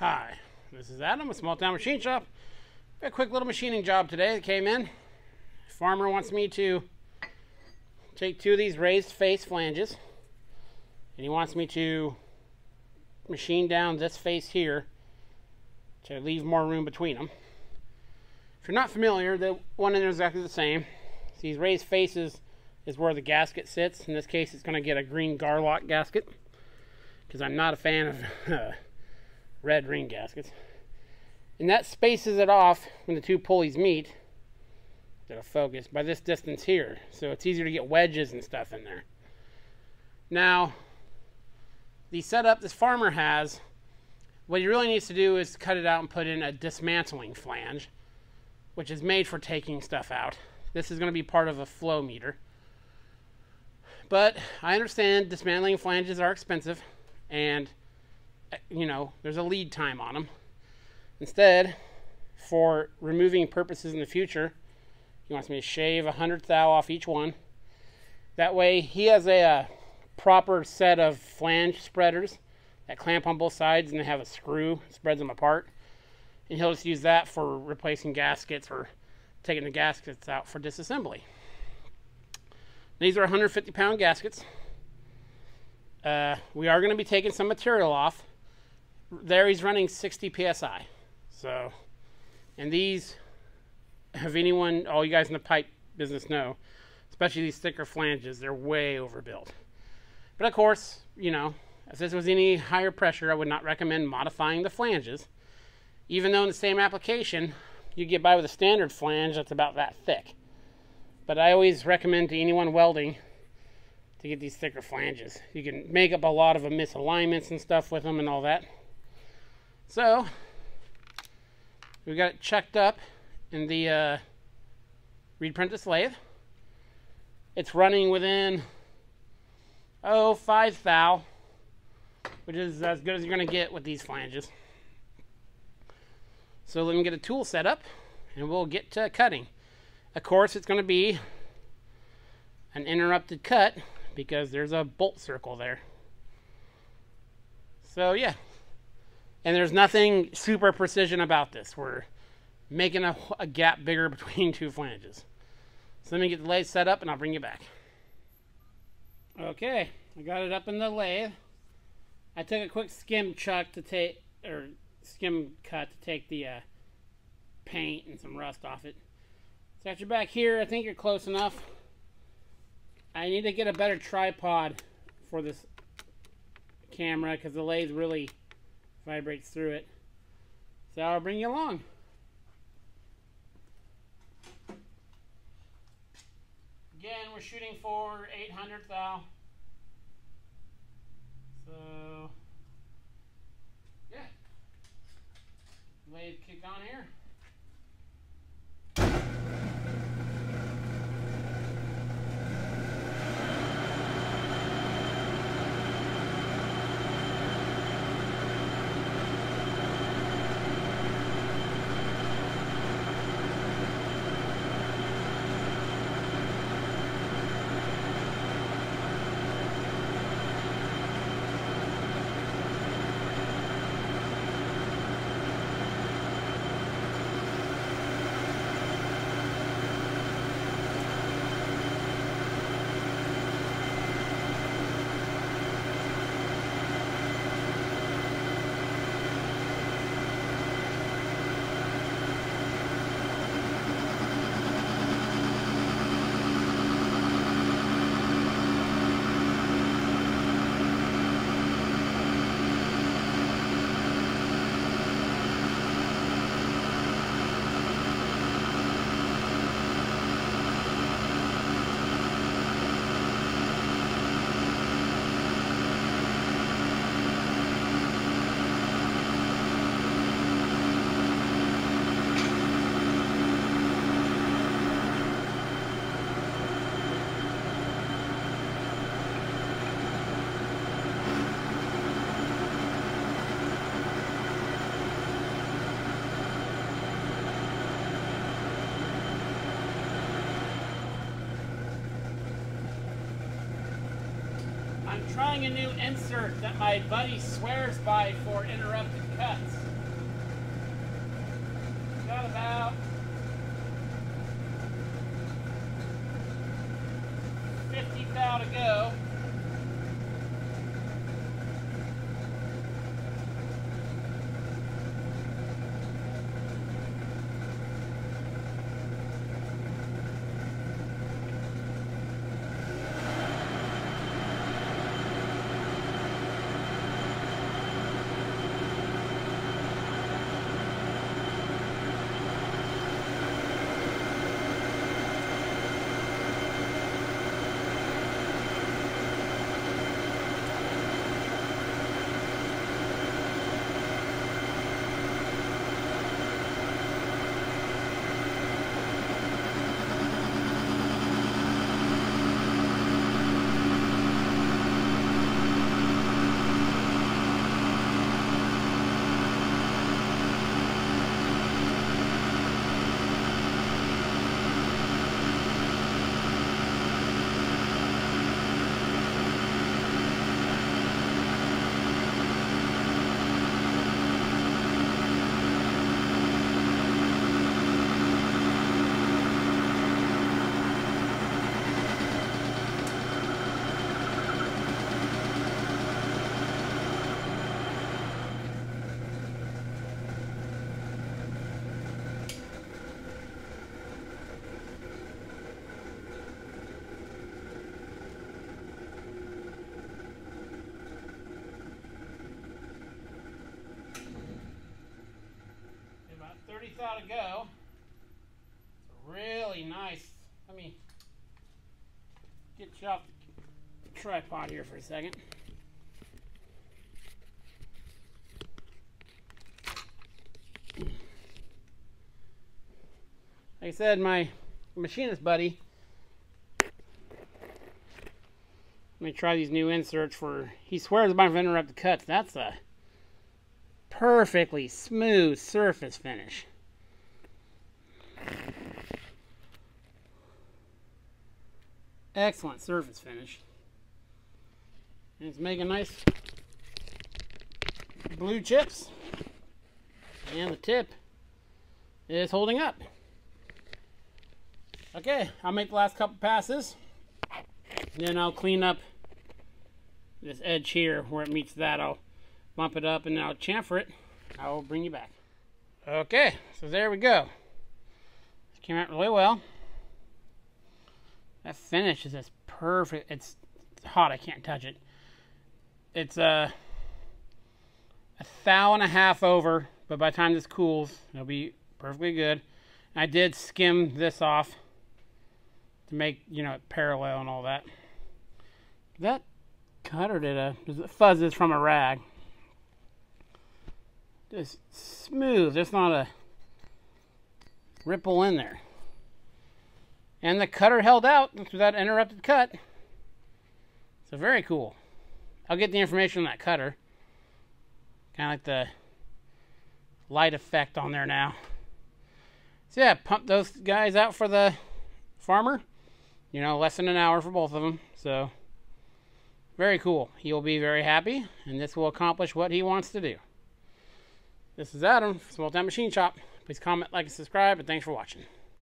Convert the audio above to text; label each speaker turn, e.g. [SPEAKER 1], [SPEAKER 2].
[SPEAKER 1] Hi, this is Adam with Small Town Machine Shop. A quick little machining job today that came in. Farmer wants me to take two of these raised face flanges and he wants me to machine down this face here to leave more room between them. If you're not familiar, the one in there is exactly the same. These raised faces is where the gasket sits. In this case, it's going to get a green Garlock gasket because I'm not a fan of uh, red ring gaskets. And that spaces it off when the two pulleys meet. That'll focus by this distance here, so it's easier to get wedges and stuff in there. Now, the setup this farmer has, what he really needs to do is cut it out and put in a dismantling flange, which is made for taking stuff out. This is going to be part of a flow meter. But I understand dismantling flanges are expensive and you know, there's a lead time on them. Instead, for removing purposes in the future, he wants me to shave a hundred thou off each one. That way, he has a, a uh, proper set of flange spreaders that clamp on both sides and they have a screw spreads them apart. And he'll just use that for replacing gaskets or taking the gaskets out for disassembly. These are 150 pound gaskets. Uh, we are going to be taking some material off. There he's running 60 psi. So, and these, have anyone, all you guys in the pipe business know, especially these thicker flanges, they're way overbuilt. But of course, you know, if this was any higher pressure, I would not recommend modifying the flanges. Even though in the same application, you get by with a standard flange that's about that thick. But I always recommend to anyone welding to get these thicker flanges. You can make up a lot of misalignments and stuff with them and all that. So, we got it checked up in the uh, Prentice lathe. It's running within, oh, five thou, which is as good as you're going to get with these flanges. So let me get a tool set up and we'll get to cutting. Of course, it's going to be an interrupted cut because there's a bolt circle there. So yeah, and there's nothing super precision about this. We're making a, a gap bigger between two flanges. So let me get the lathe set up and I'll bring you back. Okay, I got it up in the lathe. I took a quick skim chuck to take, or skim cut to take the uh, paint and some rust off it. So after back here, I think you're close enough. I need to get a better tripod for this camera because the lathe really vibrates through it. So I'll bring you along. Again, we're shooting for 800 thou. So, yeah. Lathe kick on here. Trying a new insert that my buddy swears by for interrupted cuts. Got about 50 thou to go. 30 thou to go. It's really nice. Let me get you off the tripod here for a second. Like I said, my machinist buddy. Let me try these new inserts for. He swears by interrupted cuts. That's a perfectly smooth surface finish. Excellent surface finish. And it's making nice blue chips. And the tip is holding up. Okay, I'll make the last couple passes. Then I'll clean up this edge here where it meets that. I'll bump it up and then I'll chamfer it. I will bring you back. Okay, so there we go. It came out really well. That finish is just perfect. It's hot, I can't touch it. It's uh, a thou and a half over, but by the time this cools, it'll be perfectly good. I did skim this off to make, you know, it parallel and all that. That cutter did a, fuzzes from a rag just smooth. There's not a ripple in there. And the cutter held out that interrupted cut. So very cool. I'll get the information on that cutter. Kind of like the light effect on there now. So yeah, pump those guys out for the farmer. You know, less than an hour for both of them. So very cool. He will be very happy, and this will accomplish what he wants to do. This is Adam, Small Town Machine Shop. Please comment, like, and subscribe, and thanks for watching.